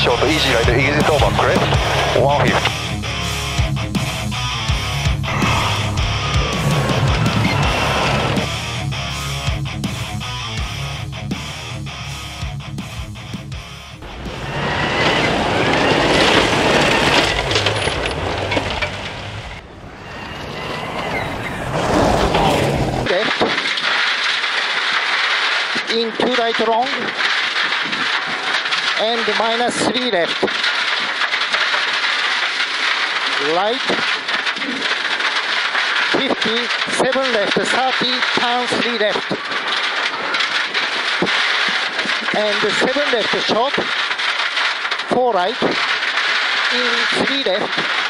short, easy right, exit over, crest, 150. left in two right long and minus three left. Right 50 seven left. 30 turn three left. And seven left. Short four right. In three left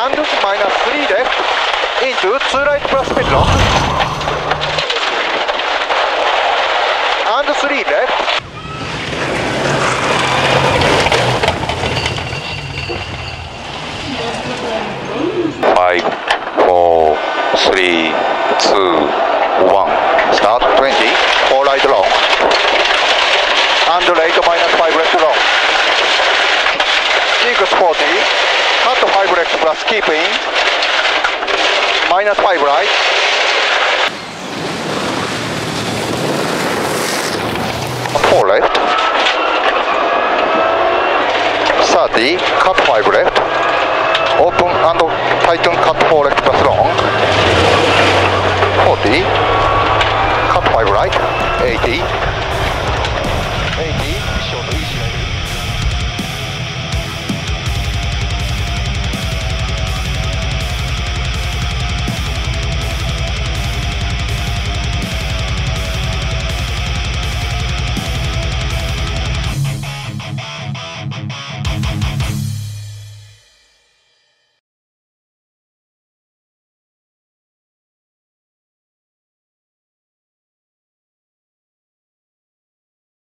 Open long, exit braking and minus 3 right, tighten 2 right, and minus 3 left into 2 right plus mid long and 3 left Five, four, three, two, one. Start 20, four right long. And late minus five left long. Six 40, cut 5 left plus keep in, minus 5 right, four left, 30, cut 5 left, open and tighten cut 4 left plus long, 40, cut 5 right, 80,